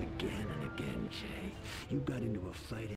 Again and again, Jay. You got into a fight.